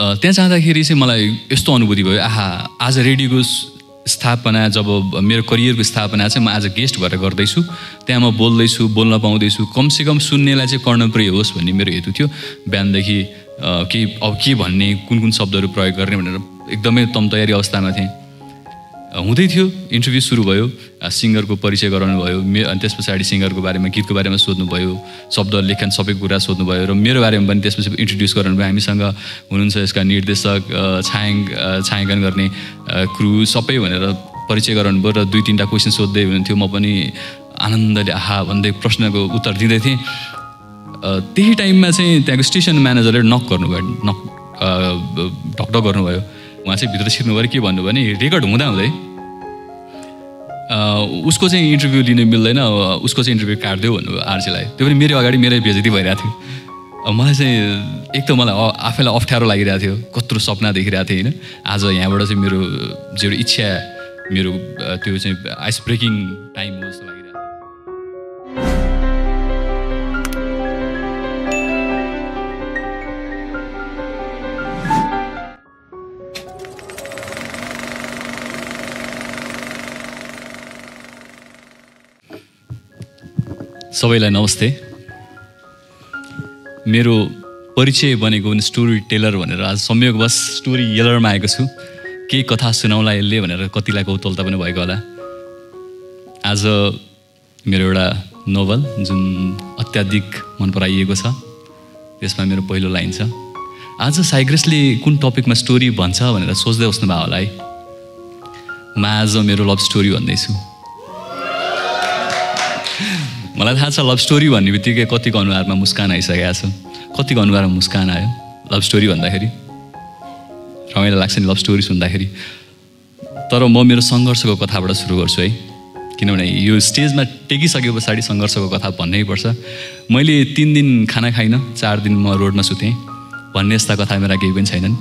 त्यहाँ जाँदाखेरि चाहिँ मलाई यस्तो अनुभूति भयो। आहा आज रेडियोको स्थापना जब मेरो करियरको स्थापना चाहिँ म आज गेस्ट भएर गर्दैछु। त्यहाँ म बोल्दैछु बोल्न पाउँदैछु। कमसेकम सुन्नेलाई चाहिँ कर्णप्रिय होस् भन्ने मेरो हेतु थियो। बिहानदेखि केही अब के भन्ने कुन कुन शब्दहरू प्रयोग गर्ने भनेर एकदमै तम तयारी अवस्थामा थिएँ। हुँदै थियो। इन्टरभ्यू सुरु भयो। सिङ्गरको परिचय गराउनु भयो। मे अनि त्यस पछाडि सिङ्गरको बारेमा गीतको बारेमा सोध्नुभयो। शब्द लेखन सबै कुरा सोध्नुभयो र मेरो बारेमा पनि त्यसपछि इन्ट्रोड्युस गराउनु भयो। हामीसँग हुनुहुन्छ यसका निर्देशक छायाङ छायाङ्कन गर्ने क्रु सबै भनेर परिचय गराउनु भयो र दुई तिनवटा क्वेसन सोध्दै हुनुहुन्थ्यो। म पनि आनन्दले आहा भन्दै प्रश्नको उत्तर दिँदै थिएँ। त्यही टाइममा चाहिँ त्यहाँको स्टेसन म्यानेजरले नक गर्नुभयो। नक ढकढक गर्नुभयो। उहाँ चाहिँ भित्र छिर्नु पऱ्यो के भन्नु भने रेकर्ड हुँदा हुँदै उसको चाहिँ इन्टरभ्यू लिनु मिल्दैन उसको चाहिँ इन्टरभ्यू काटिदियो भन्नुभयो आरसीलाई त्यो पनि मेरो अगाडि मेरै बेजती भइरहेको थियो। मलाई चाहिँ एक त मलाई आफैलाई अप्ठ्यारो लागिरहेको थियो कत्रो सपना देखिरहेको थिएँ होइन? आज यहाँबाट चाहिँ मेरो जो इच्छा मेरो त्यो चाहिँ आइस ब्रेकिङ टाइम हो जस्तो लागिरहेको सबैलाई नमस्ते। मेरो परिचय बनेको स्टोरी टेलर भनेर आज संयोगवश स्टोरी येलरमा आएको छु। केही कथा सुनाउला यसले भनेर कतिलाई कौतलता पनि भएको होला। आज मेरो एउटा नोभल जुन अत्याधिक मन पराइएको छ त्यसमा मेरो पहिलो लाइन छ। आज साइग्रेसले कुन टपिकमा स्टोरी भन्छ भनेर सोच्दै बस्नुभयो होला है। म आज मेरो लभ स्टोरी भन्दैछु। मलाई थाहा छ लभ स्टोरी भन्ने बित्तिकै कतिको अनुहारमा मुस्कान आइसकेको छ। कतिको अनुहारमा मुस्कान आयो? लभ स्टोरी भन्दाखेरि? रमाइलो लाग्छ नि लभ स्टोरी सुन्दाखेरि। तर म मेरो सङ्घर्षको कथाबाट सुरु गर्छु है। किनभने यो स्टेजमा टेकिसके पछाडि सङ्घर्षको कथा भन्नै पर्छ। मैले तिन दिन खाना खाइनँ चार दिन म रोडमा सुतेँ भन्ने यस्ता कथा मेरा केही पनि छैनन्।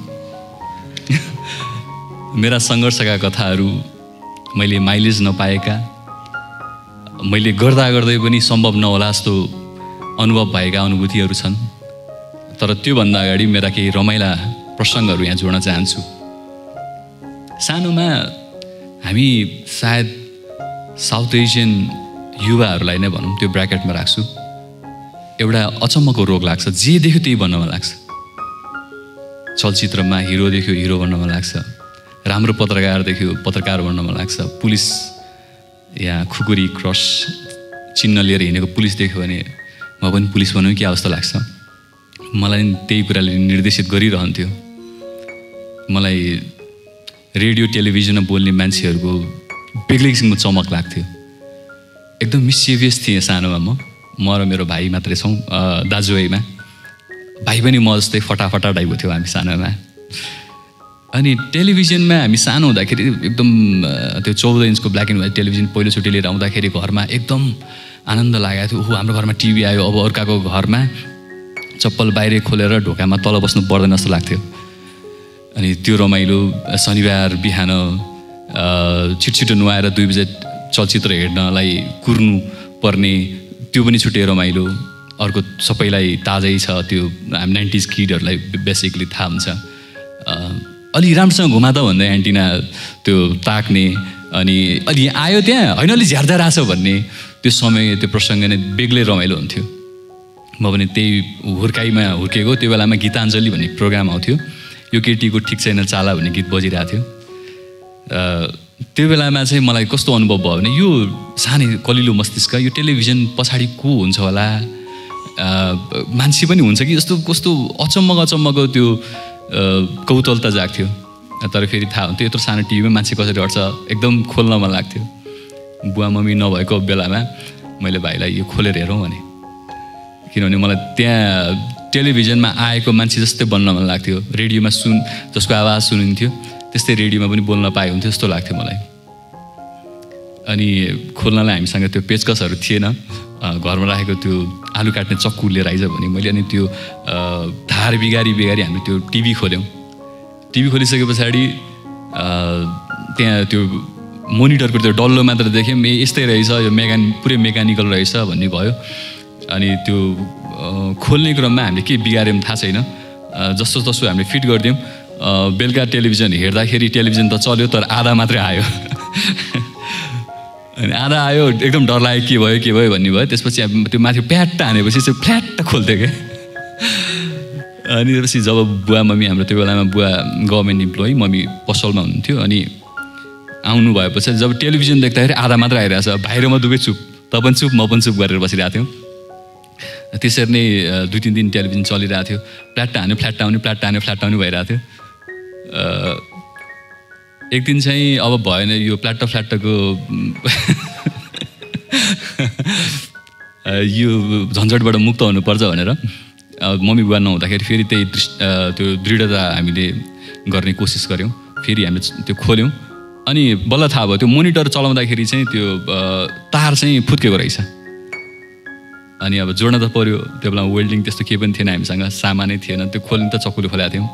मेरा सङ्घर्षका कथाहरू मैले माइलेज नपाएका मैले गर्दा गर्दै पनि सम्भव नहोला जस्तो अनुभव भएका अनुभूतिहरू छन्। तर त्योभन्दा अगाडि मेरा केही रमाइला प्रसङ्गहरू यहाँ जोड्न चाहन्छु। सानोमा हामी सायद साउथ एसियन युवाहरूलाई नै भनौँ त्यो ब्राकेटमा राख्छु। एउटा अचम्मको रोग लाग्छ जे देख्यो त्यही बन्न मन लाग्छ। चलचित्रमा हिरो देख्यो हिरो बन्न मन लाग्छ। राम्रो पत्रकार देख्यो पत्रकार बन्न मन लाग्छ। पुलिस या खुकुरी क्रस चिन्ह लिएर हिँडेको पुलिस देख्यो भने म पनि पुलिस भनौँ कि जस्तो लाग्छ। मलाई त्यही कुराले निर्देशित गरिरहन्थ्यो। मलाई रेडियो टेलिभिजनमा बोल्ने मान्छेहरूको बेग्लै किसिमको चमक लाग्थ्यो। एकदम मिसिभियस थिएँ सानोमा म। म र मेरो भाइ मात्रै छौँ दाजुभाइमा। भाइ पनि म जस्तै फटाफटा टाइपको थियो हामी सानोमा। अनि टेलिभिजनमा हामी सानो हुँदाखेरि एकदम त्यो चौध इन्चको ब्ल्याक एन्ड व्हाइट टेलिभिजन पहिलोचोटि लिएर आउँदाखेरि घरमा एकदम आनन्द लागेको थियो। ओहो हाम्रो घरमा टिभी आयो अब अर्काको घरमा चप्पल बाहिर खोलेर ढोकामा तल बस्नु पर्दैन जस्तो लाग्थ्यो। अनि त्यो रमाइलो शनिबार बिहान छिटो नुहाएर दुई बजे चलचित्र हेर्नलाई कुर्नु पर्ने त्यो पनि छुट्टै रमाइलो। अर्को सबैलाई ताजै छ त्यो हामी नाइन्टिज किडहरूलाई बेसिकली थाहा हुन्छ। अलि राम्रोसँग घुमा त भन्दै एन्टिना त्यो ताक्ने अनि अलि आयो त्यहाँ होइन अलि झ्यार्दा रहेछ भन्ने त्यो समय त्यो प्रसङ्ग नै बेग्लै रमाइलो हुन्थ्यो। म पनि त्यही हुर्काइमा हुर्केको त्यो बेलामा गीताञ्जली भन्ने प्रोग्राम आउँथ्यो। यो केटीको ठिक छैन चाला भन्ने गीत बजिरहेको थियो। त्यो बेलामा चाहिँ मलाई कस्तो अनुभव भयो भने यो सानै कलिलो मस्तिष्क यो टेलिभिजन पछाडि को हुन्छ होला? मान्छे पनि हुन्छ कि? जस्तो कस्तो अचम्मको अचम्मको त्यो कौतलता जाग्थ्यो तर फेरि थाहा हुन्थ्यो यत्रो सानो टिभीमा मान्छे कसरी हट्छ एकदम खोल्न मन लाग्थ्यो। बुवा मम्मी नभएको बेलामा मैले भाइलाई यो खोलेर हेरौँ भने। किनभने मलाई त्यहाँ टेलिभिजनमा आएको मान्छे जस्तै बन्न मन लाग्थ्यो। रेडियोमा सुन जसको आवाज सुनिन्थ्यो त्यस्तै रेडियोमा पनि बोल्न पाए हुन्थ्यो जस्तो लाग्थ्यो मलाई। अनि खोल्नलाई हामीसँग त्यो पेचकसहरू थिएन। घरमा राखेको त्यो आलु काट्ने चक्कु लिएर आइज भने मैले अनि त्यो धार बिगारी बिगारी हामी त्यो टिभी खोल्यौँ। टिभी खोलिसके पछाडि त्यहाँ त्यो मोनिटरको त्यो डल्लो मात्र देख्यौँ ए यस्तै रहेछ यो मेकान पुरै मेकानिकल रहेछ भन्ने भयो। अनि त्यो खोल्ने क्रममा हामीले के बिगाऱ्यौँ थाहा छैन। जस्तो तस्तो हामीले फिट गरिदियौँ। बेलुका टेलिभिजन हेर्दाखेरि टेलिभिजन त चल्यो तर आधा मात्रै आयो। अनि आधा आयो एकदम डर लाग्यो के भयो के भयो भन्ने भयो। त्यसपछि अब त्यो माथि प्याट्ट हानेपछि चाहिँ फ्ल्याट्ट खोल्थ्यो क्या। अनि त्यसपछि जब बुवा मम्मी हाम्रो त्यो बेलामा बुवा गभर्मेन्ट इम्प्लोइ मम्मी पसलमा हुनुहुन्थ्यो। अनि आउनु भएपछि जब टेलिभिजन देख्दाखेरि आधा मात्र आइरहेछ बाहिर म दुवै चुप त पनि चुप म पनि चुप गरेर बसिरहेको थियौँ। त्यसरी नै दुई तिन दिन टेलिभिजन चलिरहेको थियो। फ्ल्याट हान्यो फ्ल्याट आउने फ्ल्याट हान्यो फ्ल्याट आउने भइरहेको थियो। एक दिन चाहिँ अब भएन यो प्लाट्ट फ्ल्याट्टको यो झन्झटबाट मुक्त हुनुपर्छ भनेर मम्मी बुवा नहुँदाखेरि फेरि त्यही अ, त्यो दृढता हामीले गर्ने कोसिस गऱ्यौँ। फेरि हामीले त्यो खोल्यौँ। अनि बल्ल थाहा भयो त्यो मोनिटर चलाउँदाखेरि चाहिँ त्यो तार चाहिँ फुत्केको रहेछ। अनि अब जोड्न त पऱ्यो त्यो बेला वेल्डिङ त्यस्तो केही पनि थिएन हामीसँग सामानै थिएन त्यो खोल्नु त चक्कुले खोलेको थियौँ।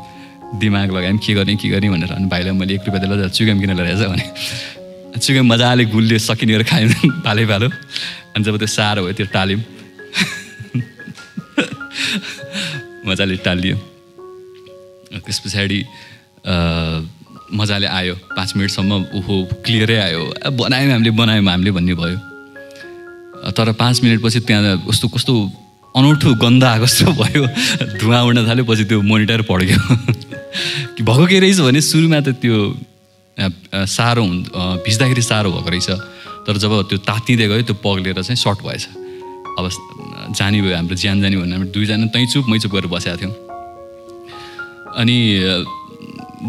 दिमाग लगायौँ के गर्ने के गर्ने भनेर अनि भाइलाई मैले एक रुपियाँ दिएर चुगाम किन रहेछ भने। चुगाम मजाले गुलले सकिनेर खायौँ पाले पालो अनि जब त्यो साह्रो भयो त्यो टाल्यौँ। मजाले टालियो। त्यस पछाडि मजाले आयो। पाँच मिनटसम्म ओहो क्लियरै आयो। बनायौँ हामीले बनायौँ हामीले भन्ने भयो। तर पाँच मिनटपछि त्यहाँ कस्तो कस्तो अनौठो गन्ध आएको जस्तो भयो। धुवा उड्न थाल्यो पछि त्यो मोनिटर पड्क्यो। भएको के रहेछ भने सुरुमा त त्यो साह्रो हुन् भिज्दाखेरि साह्रो भएको रहेछ। तर जब त्यो तातिँदै गयो त्यो पग्लेर चाहिँ सर्ट भएछ। अब जानी भयो हाम्रो ज्यान जाने भनेर हामी दुईजना तै चुप मै चुप गरेर बसेका थियौँ। अनि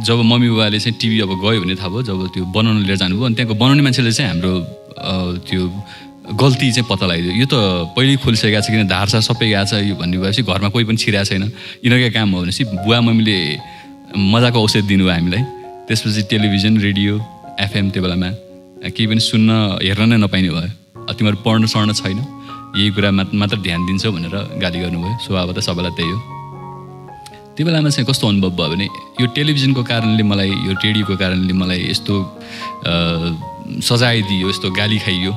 जब मम्मी बुबाले चाहिँ टिभी अब गयो भने थाहा भयो जब त्यो बनाउन लिएर जानुभयो अनि त्यहाँको बनाउने मान्छेले चाहिँ हाम्रो त्यो गल्ती चाहिँ पत्ता लगाइदियो। यो त पहिल्यै खोलिसकेको छ किन धारसार सबै गएको छ। यो भन्ने भएपछि घरमा कोही पनि छिरहेको छैन। यिनीहरूकै काम हो भनेपछि बुवा मम्मीले मजाको औषध दिनुभयो हामीलाई। त्यसपछि टेलिभिजन रेडियो एफएम त्यो बेलामा केही पनि सुन्न हेर्न नै नपाइने भयो। तिमीहरू पढ्न सढ्न छैन। यही कुरा मात्र ध्यान दिन्छौ भनेर गाली गर्नुभयो। सो अब त सबैलाई त्यही हो। त्यो बेलामा चाहिँ कस्तो अनुभव भयो भने यो टेलिभिजनको कारणले मलाई यो रेडियोको कारणले मलाई यस्तो सजाय दियो यस्तो गाली खाइयो।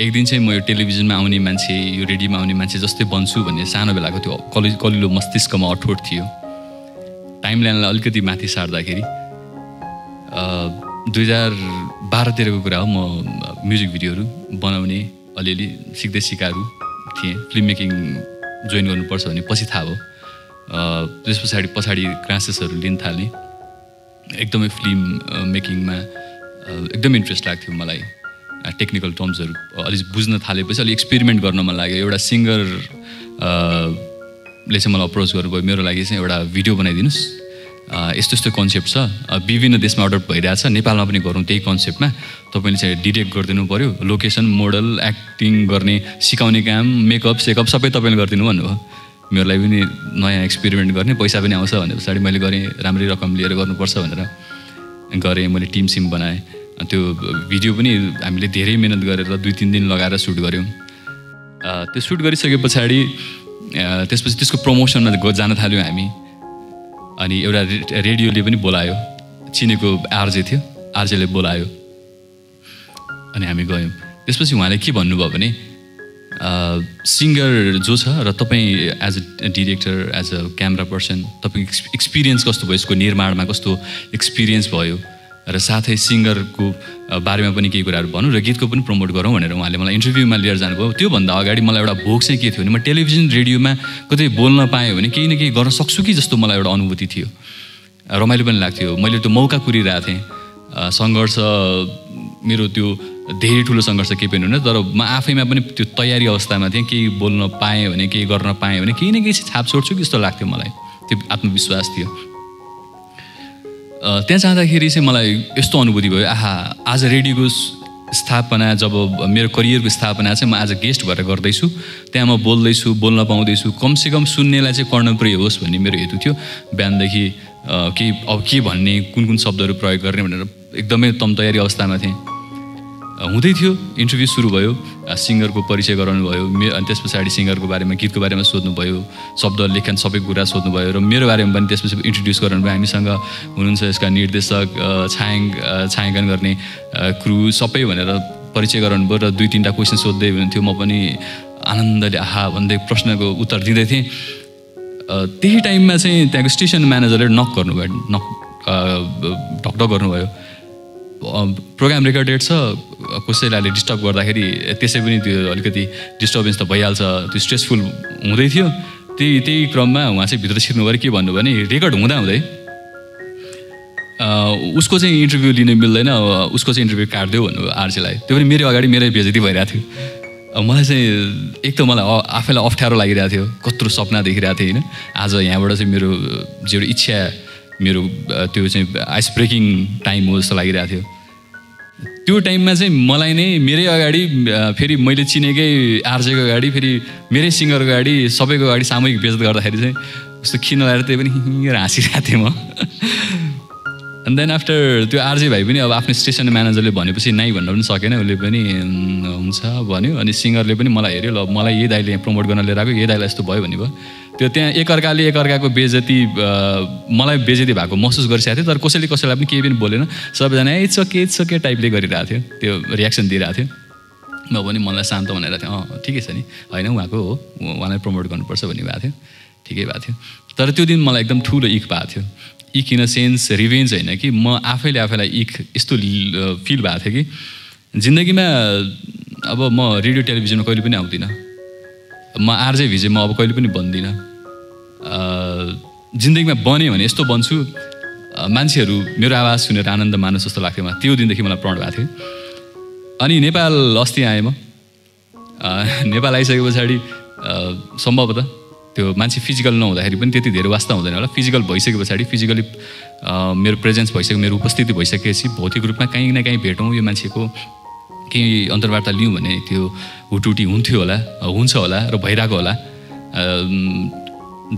एक दिन चाहिँ म यो टेलिभिजनमा आउने मान्छे यो रेडियोमा आउने मान्छे जस्तै बन्छु भन्ने सानो बेलाको त्यो कलि कलिलो मस्तिष्कमा अठोट थियो। टाइम लाइनलाई अलिकति माथि सार्दाखेरि दुई हजार बाह्रतिरको कुरा हो म म्युजिक भिडियोहरू बनाउने अलिअलि सिक्दै सिकाहरू थिएँ। फिल्म मेकिङ जोइन गर्नुपर्छ भन्ने पछि थाहा भयो। त्यस पछाडि पछाडि क्लासेसहरू लिन थालेँ एकदमै फिल्म मेकिङमा एकदम इन्ट्रेस्ट लाग्थ्यो मलाई। टेक्निकल टर्म्सहरू अलिक बुझ्न थालेपछि अलिक एक्सपेरिमेन्ट गर्न मन लाग्यो। एउटा सिङ्गर ले चाहिँ मलाई अप्रोच गर्नुभयो। मेरो लागि चाहिँ एउटा भिडियो बनाइदिनुहोस्। यस्तो यस्तो कन्सेप्ट छ। विभिन्न देशमा अर्डर भइरहेछ। नेपालमा पनि गरौँ त्यही कन्सेप्टमा तपाईँले चाहिँ डिटेक्ट गरिदिनु पऱ्यो लोकेसन मोडल एक्टिङ गर्ने सिकाउने काम मेकअप सेकअप सबै तपाईँले गरिदिनु भन्नुभयो। मेरो लागि पनि नयाँ एक्सपेरिमेन्ट गर्ने पैसा पनि आउँछ भने पछाडि मैले गरेँ। राम्रै रकम लिएर गर्नुपर्छ भनेर गरेँ। मैले टिम सिम बनाएँ। त्यो भिडियो पनि हामीले धेरै मिहिनेत गरेर दुई तिन दिन लगाएर सुट गऱ्यौँ। त्यो सुट गरिसके पछाडि त्यसपछि त्यसको प्रमोसनमा जान थाल्यौँ हामी। अनि एउटा रे- रेडियोले पनि बोलायो। चिनेको आरजे थियो आरजेले बोलायो। अनि हामी गयौँ। त्यसपछि उहाँले के भन्नुभयो भने सिङ्गर जो छ र तपाईँ as a director as a camera person तपाईँको एक्स एक्सपिरियन्स कस्तो भयो? यसको निर्माणमा कस्तो एक्सपिरियन्स भयो? र साथै सिङ्गरको बारेमा पनि केही कुराहरू भनौँ र गीतको पनि प्रमोट गरौँ भनेर उहाँले मलाई इन्टरभ्यूमा लिएर जानुभयो। त्योभन्दा अगाडि मलाई एउटा भोग चाहिँ के थियो भने म टेलिभिजन रेडियोमा कतै बोल्न पाएँ भने केही न केही गर्न सक्छु कि जस्तो मलाई एउटा अनुभूति थियो। रमाइलो पनि लाग्थ्यो। मैले त्यो मौका कुरिरहेको थिएँ। सङ्घर्ष मेरो त्यो धेरै ठुलो सङ्घर्ष केही पनि हुन तर म आफैमा पनि त्यो तयारी अवस्थामा थिएँ। केही बोल्न पाएँ भने केही गर्न पाएँ भने केही न केही छाप छोड्छु कि जस्तो लाग्थ्यो मलाई। त्यो आत्मविश्वास थियो। त्यहाँ जाँदाखेरि चाहिँ मलाई यस्तो अनुभूति भयो। आहा आज रेडियोको स्थापना जब मेरो करियरको स्थापना चाहिँ म आज गेस्ट भएर गर्दैछु। त्यहाँ म बोल्दैछु बोल्न पाउँदैछु। कमसेकम सुन्नेलाई चाहिँ कर्णप्रिय होस् भन्ने मेरो हेतु थियो। बिहानदेखि केही अब के भन्ने कुन कुन शब्दहरू प्रयोग गर्ने भनेर एकदमै तम तयारी अवस्थामा थिएँ। हुँदै थियो। इन्टरभ्यू सुरु भयो। सिङ्गरको परिचय गराउनु भयो। मे अनि त्यस पछाडि सिङ्गरको बारेमा गीतको बारेमा सोध्नुभयो शब्द लेखन सबै कुरा सोध्नुभयो र मेरो बारेमा पनि त्यसपछि इन्ट्रोड्युस गराउनु भयो। हामीसँग हुनुहुन्छ यसका निर्देशक छायाङ छायाङ्कन गर्ने क्रु सबै भनेर परिचय गराउनु भयो र दुई तिनवटा क्वेसन सोध्दै हुनुहुन्थ्यो। म पनि आनन्दले आहा भन्दै प्रश्नको उत्तर दिँदै थिएँ। त्यही टाइममा चाहिँ त्यहाँको स्टेसन म्यानेजरले नक गर्नुभयो। नक ढकढक गर्नुभयो। प्रोग्राम रेकर्डेड छ कसैलाई डिस्टर्ब गर्दाखेरि त्यसै पनि त्यो अलिकति डिस्टर्बेन्स त भइहाल्छ त्यो स्ट्रेसफुल हुँदै थियो। त्यही त्यही क्रममा उहाँ चाहिँ भित्र छिर्नु पऱ्यो के भन्नु भने रेकर्ड हुँदा हुँदै उसको चाहिँ इन्टरभ्यू लिन मिल्दैन उसको चाहिँ इन्टरभ्यू काटिदियो भन्नुभयो आरसीलाई त्यो पनि मेरो अगाडि मेरै बेजती भइरहेको थियो। मलाई चाहिँ एक त मलाई आफैलाई अप्ठ्यारो लागिरहेको थियो कत्रो सपना देखिरहेको थिएँ होइन? आज यहाँबाट चाहिँ मेरो जो इच्छा मेरो त्यो चाहिँ आइस ब्रेकिङ टाइम हो जस्तो लागिरहेको थियो। त्यो टाइममा चाहिँ मलाई नै मेरै अगाडि फेरि मैले चिनेकै आर्जेको अगाडि फेरि मेरै सिङ्गरको अगाडि सबैको अगाडि सामूहिक बेजत गर्दाखेरि चाहिँ कस्तो खिन लगाएर त्यही पनि हाँसिरहेको थिएँ म। एन्ड देन आफ्टर त्यो आरजे भाइ पनि अब आफ्नो स्टेसन म्यानेजरले भनेपछि नाइ भन्न पनि सकेन। उसले पनि हुन्छ भन्यो। अनि सिङ्गरले पनि मलाई हेऱ्यो ल मलाई यही दाइले प्रमोट गर्न लिएर आएको यही दाइलाई यस्तो भयो भन्ने भयो। त्यो त्यहाँ एकअर्काले एकअर्काको बेजती मलाई बेजती भएको महसुस गरिसकेको थियो तर कसैले कसैलाई पनि केही पनि बोलेन। सबैजना ओके इट्स ओके टाइपले गरिरहेको थियो। त्यो रियाक्सन दिइरहेको थियो। म पनि मलाई शान्त भनेर थिएँ। अँ ठिकै छ नि। होइन उहाँको हो। उहाँलाई प्रमोट गर्नुपर्छ भन्ने भएको थियो। ठिकै भएको थियो। तर त्यो दिन मलाई एकदम ठुलो इक भएको थियो। इक इन अ सेन्स रिभेन्ज होइन कि म आफैले आफैलाई इक यस्तो फिल भएको थियो कि जिन्दगीमा अब म रेडियो टेलिभिजनमा कहिले पनि आउँदिनँ। म आरजे भिजे म अब कहिले पनि बन्दिनँ। जिन्दगीमा बन्यो भने यस्तो बन्छु मान्छेहरू मेरो आवाज सुनेर आनन्द मानोस् जस्तो लाग्थ्यो मलाई। त्यो दिनदेखि मलाई प्रण भएको थियो। अनि नेपाल अस्ति आएँ म। नेपाल आइसके पछाडि सम्भवतः त्यो मान्छे फिजिकल नहुँदाखेरि पनि त्यति धेरै वास्ता हुँदैन होला। फिजिकल भइसके पछाडि फिजिकली मेरो प्रेजेन्स भइसक्यो मेरो उपस्थिति भइसकेपछि भौतिक रूपमा काहीँ न काहीँ भेटौँ यो मान्छेको। केही अन्तर्वार्ता लिउँ भने त्यो हुटुटी हुन्थ्यो होला हुन्छ होला र भइरहेको होला।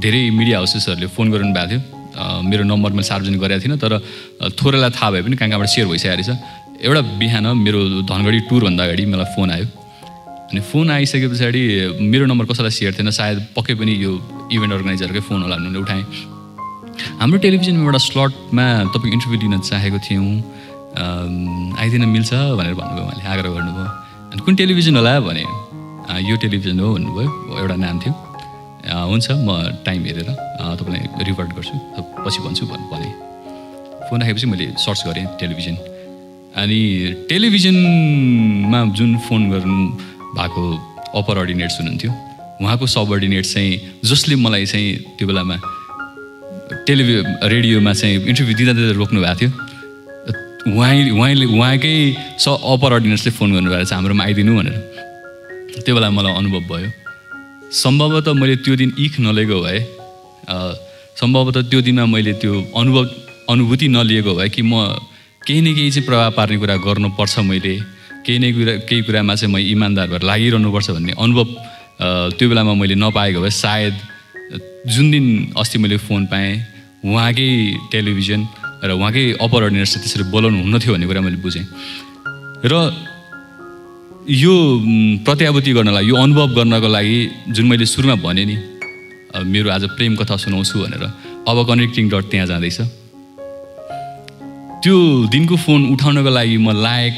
धेरै मिडिया हाउसेसहरूले फोन गरिरहनु भएको थियो। मेरो नम्बर मैले सार्वजनिक गरेको थिइनँ तर थोरैलाई थाहा भए पनि कहाँ कहाँबाट सेयर भइसकेको रहेछ। एउटा बिहान मेरो धनगढी टुरभन्दा अगाडि मलाई फोन आयो। अनि फोन आइसके पछाडि मेरो नम्बर कसैलाई सेयर थिएन सायद पक्कै पनि यो इभेन्ट अर्गनाइजरकै फोन होला भने उठाएँ। हाम्रो टेलिभिजनमा एउटा स्लटमा तपाईँको इन्टरभ्यू लिन चाहेको थियौँ। आइदिन मिल्छ भनेर भन्नुभयो उहाँले आग्रह गर्नुभयो। अनि कुन टेलिभिजन होला भने यो टेलिभिजन हो भन्नुभयो एउटा नाम थियो। हुन्छ म टाइम हेरेर तपाईँलाई रिभर्ट गर्छु। पछि भन्छु भन्नु भने। फोन राखेपछि मैले सर्च गरेँ टेलिभिजन। अनि टेलिभिजनमा जुन फोन गर्नु भएको अप्पर अर्डिनेट्स हुनुहुन्थ्यो उहाँको सब अर्डिनेट चाहिँ जसले मलाई चाहिँ त्यो बेलामा टेलिभि रेडियोमा चाहिँ इन्टरभ्यू दिँदा दिँदा रोक्नु भएको थियो। उहाँ उहाँले उहाँकै स अप्पर अर्डिनेट्सले फोन गर्नुभएको छ हाम्रोमा आइदिनु भनेर। त्यो बेला मलाई अनुभव भयो। सम्भवतः मैले त्यो दिन इख नलिएको भए सम्भवतः त्यो दिनमा मैले त्यो अनुभव अनुभूति नलिएको भए कि म केही न केही चाहिँ प्रभाव पार्ने कुरा गर्नुपर्छ मैले। केही न कुरा केही कुरामा चाहिँ म इमान्दार भएर लागिरहनुपर्छ भन्ने अनुभव त्यो बेलामा मैले नपाएको भए सायद जुन दिन अस्ति मैले फोन पाएँ उहाँकै टेलिभिजन र उहाँकै अप्पर अर्डिनेट्सले त्यसरी बोलाउनु हुन्न थियो भन्ने कुरा मैले बुझेँ। र यो प्रत्याभूति गर्नलाई यो अनुभव गर्नको लागि जुन मैले सुरुमा भनेँ नि मेरो आज प्रेम कथा सुनाउँछु भनेर अब कनेक्टिङ डट त्यहाँ जाँदैछ। त्यो दिनको फोन उठाउनको लागि म लायक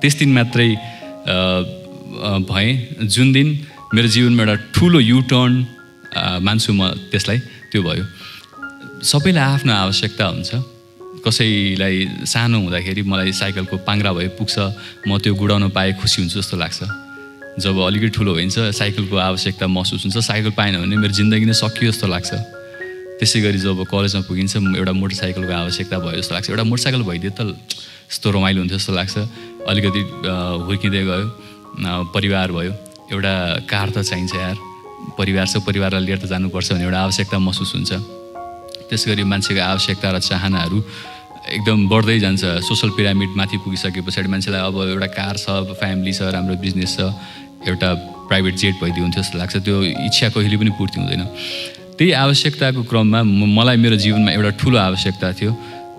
त्यस दिन मात्रै भएँ। जुन दिन मेरो जीवनमा एउटा ठुलो युटर्न मान्छु म त्यसलाई त्यो भयो। सबैलाई आफ्नो आवश्यकता हुन्छ। कसैलाई सानो हुँदाखेरि मलाई साइकलको पाङ्रा भए पुग्छ म त्यो गुडाउन पाएँ खुसी हुन्छु जस्तो लाग्छ। जब अलिकति ठुलो भइन्छ साइकलको आवश्यकता महसुस हुन्छ। साइकल पाएन भने मेरो जिन्दगी नै सकियो जस्तो लाग्छ। त्यसै गरी जब कलेजमा पुगिन्छ एउटा मोटरसाइकलको आवश्यकता भयो जस्तो लाग्छ। एउटा मोटरसाइकल भइदियो त यस्तो रमाइलो हुन्थ्यो जस्तो लाग्छ। अलिकति हुर्किँदै गयो। परिवार भयो। एउटा कार त चाहिन्छ यार। परिवार छ परिवारलाई लिएर त जानुपर्छ भन्ने एउटा आवश्यकता महसुस हुन्छ। त्यस गरी मान्छेको आवश्यकता र चाहनाहरू एकदम बढ्दै जान्छ। सोसल पिरामिड माथि पुगिसके पछाडि मान्छेलाई अब एउटा कार छ फ्यामिली छ राम्रो बिजनेस छ एउटा प्राइभेट जेट भइदियो हुन्थ्यो जस्तो लाग्छ। त्यो इच्छा कहिले पनि पूर्ति हुँदैन। त्यही आवश्यकताको क्रममा मलाई मेरो जीवनमा एउटा ठुलो आवश्यकता थियो।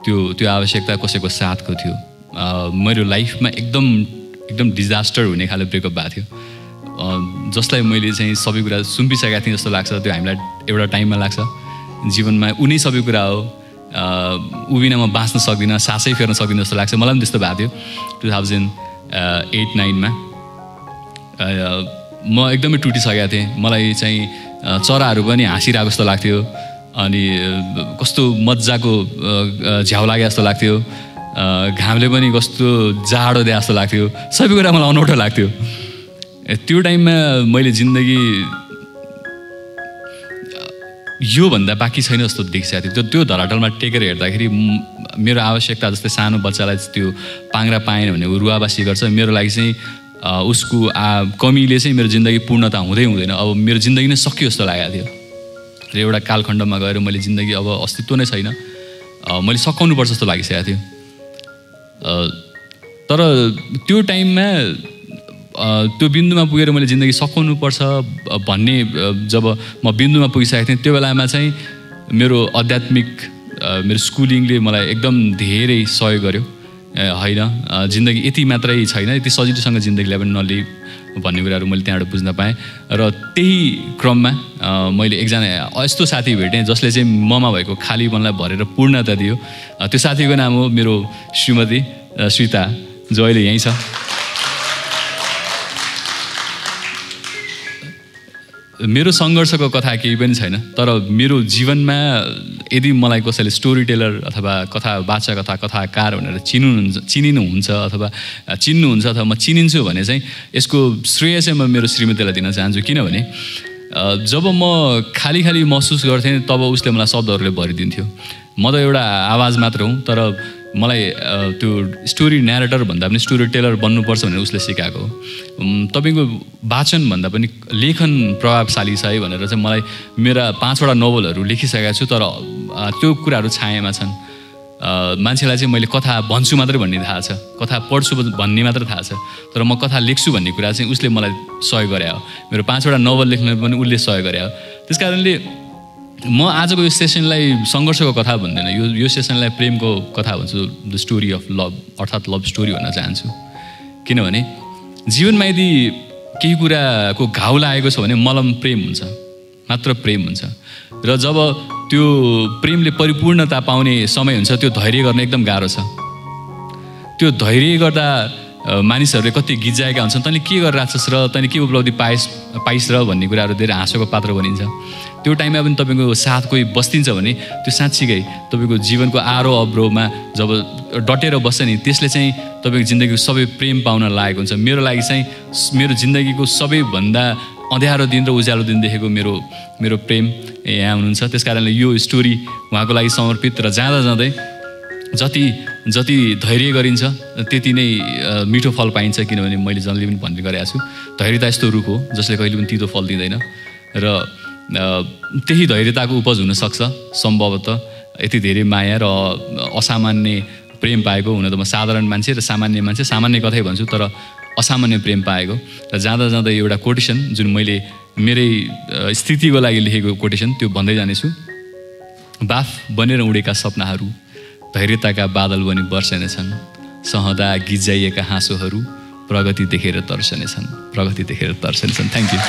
त्यो त्यो आवश्यकता कसैको साथको थियो। मेरो लाइफमा एकदम एकदम डिजास्टर हुने खाले ब्रेकअप भएको थियो। जसलाई मैले चाहिँ सबै कुरा सुम्पिसकेको थिएँ जस्तो लाग्छ। त्यो हामीलाई एउटा टाइममा लाग्छ। जीवनमा उनी सबै कुरा हो। उभिन म बाँच्न सक्दिनँ सासै फेर्न सक्दिनँ जस्तो लाग्छ। मलाई पनि त्यस्तो भएको थियो टु थाउजन्ड एट नाइनमा। म एकदमै टुटिसकेको थिएँ। मलाई चाहिँ चराहरू पनि हाँसिरहेको जस्तो लाग्थ्यो। अनि कस्तो मजाको झ्याउ लागे जस्तो लाग्थ्यो। घामले पनि कस्तो जाडो दिए जस्तो लाग्थ्यो। सबै कुरा मलाई अनौठो लाग्थ्यो। त्यो टाइममा मैले जिन्दगी योभन्दा बाँकी छैन जस्तो देखिसकेको थियो। त्यो त्यो धरातलमा टेकेर हेर्दाखेरि मेरो आवश्यकता जस्तै सानो बच्चालाई त्यो पाङ्रा पाएन भने ऊ रुवाबासी गर्छ। मेरो लागि चाहिँ उसको आ कमीले चाहिँ मेरो जिन्दगी पूर्णता हुँदै हुँदैन। अब मेरो जिन्दगी नै सकियो जस्तो लागेको थियो। र एउटा कालखण्डमा गएर मैले जिन्दगी अब अस्तित्व नै छैन। मैले सकाउनुपर्छ जस्तो लागिसकेको थियो। तर त्यो टाइममा त्यो बिन्दुमा पुगेर मैले जिन्दगी सकाउनुपर्छ अ, भन्ने जब म बिन्दुमा पुगिसकेको थिएँ त्यो बेलामा चाहिँ मेरो आध्यात्मिक मेरो स्कुलिङले मलाई एकदम धेरै सहयोग गर्यो। होइन जिन्दगी यति मात्रै छैन यति सजिलोसँग जिन्दगीलाई पनि नलिई भन्ने कुराहरू मैले त्यहाँबाट बुझ्न पाएँ। र त्यही क्रममा मैले एकजना यस्तो साथी भेटेँ जसले चाहिँ ममा भएको खालीपनलाई भरेर पूर्णता दियो। त्यो साथीको नाम हो मेरो श्रीमती श्रीता जो अहिले यहीँ छ। मेरो सङ्घर्षको कथा केही पनि छैन तर मेरो जीवनमा यदि मलाई कसैले स्टोरी टेलर अथवा कथा वाचक अथवा कथाकार भनेर चिन्नुहुन्छ चिनिनुहुन्छ अथवा चिन्नुहुन्छ अथवा म चिनिन्छु भने चाहिँ यसको श्रेय चाहिँ म मेरो श्रीमतीलाई दिन चाहन्छु। किनभने जब म खाली खाली महसुस गर्थेँ तब उसले मलाई शब्दहरूले भरिदिन्थ्यो। म त एउटा आवाज मात्र हुँ तर मलाई त्यो स्टोरी न्यारेटर भन्दा पनि स्टोरी टेलर बन्नुपर्छ भनेर उसले सिकाएको। तपाईँको वाचन भन्दा पनि लेखन प्रभावशाली छ है भनेर चाहिँ मलाई मेरा पाँचवटा नोभलहरू लेखिसकेको छु तर त्यो कुराहरू छायामा छन्। मान्छेलाई चाहिँ मैले कथा भन्छु मात्रै भन्ने थाहा छ कथा पढ्छु भन्ने मात्रै थाहा छ तर म कथा लेख्छु भन्ने कुरा चाहिँ उसले मलाई सहयोग गरे हो। मेरो पाँचवटा नोभल लेख्न पनि उसले सहयोग गरे हो। त्यस कारणले म आजको यो सेसनलाई सङ्घर्षको कथा भन्दैन। यो यो सेसनलाई प्रेमको कथा भन्छु द स्टोरी अफ लभ अर्थात् लभ स्टोरी भन्न चाहन्छु। किनभने जीवनमा यदि केही कुराको घाउ लागेको छ भने मलम प्रेम हुन्छ मात्र प्रेम हुन्छ। र जब त्यो प्रेमले परिपूर्णता पाउने समय हुन्छ त्यो धैर्य गर्न एकदम गाह्रो छ। त्यो धैर्य गर्दा मानिसहरूले कति गिज्जाएका हुन्छन् तैँले के गरिरहेछस् र तैँले के उपलब्धि पाइस् पाइस् र भन्ने कुराहरू धेरै हाँसोको पात्र बनिन्छ। त्यो टाइममा पनि तपाईँको साथ कोही बस्दिन्छ भने त्यो साँच्चीकै तपाईँको जीवनको आरो अब्रोमा जब डटेर बस्छ नि त्यसले चाहिँ तपाईँको जिन्दगीको सबै प्रेम पाउन लागेको हुन्छ। मेरो लागि चाहिँ मेरो जिन्दगीको सबैभन्दा अँध्यारो दिन र उज्यालो दिन देखेको मेरो मेरो प्रेम यहाँ हुनुहुन्छ। त्यस कारणले यो स्टोरी उहाँको लागि समर्पित र जाँदा जाँदै जति जति धैर्य गरिन्छ त्यति नै मिठो फल पाइन्छ किनभने मैले जसले पनि भन्ने गरेको छु। धैर्यता यस्तो रुख हो जसले कहिले पनि तितो फल दिँदैन। र त्यही धैर्यताको उपज हुनसक्छ सम्भवतः यति धेरै माया र असामान्य प्रेम पाएको हुन त म साधारण मान्छे र सामान्य मान्छे सामान्य कथै भन्छु तर असामान्य प्रेम पाएको। र जाँदा जाँदा एउटा कोटेसन जुन मैले मेरै स्थितिको लागि लेखेको कोटेसन त्यो भन्दै जानेछु। बाफ बनेर उडेका सपनाहरू धैर्यताका बादल बनी बर्सनेछन्। सहँदा गिज्जाइएका हाँसोहरू प्रगति देखेर तर्सनेछन्। प्रगति देखेर तर्सनेछन्। Thank you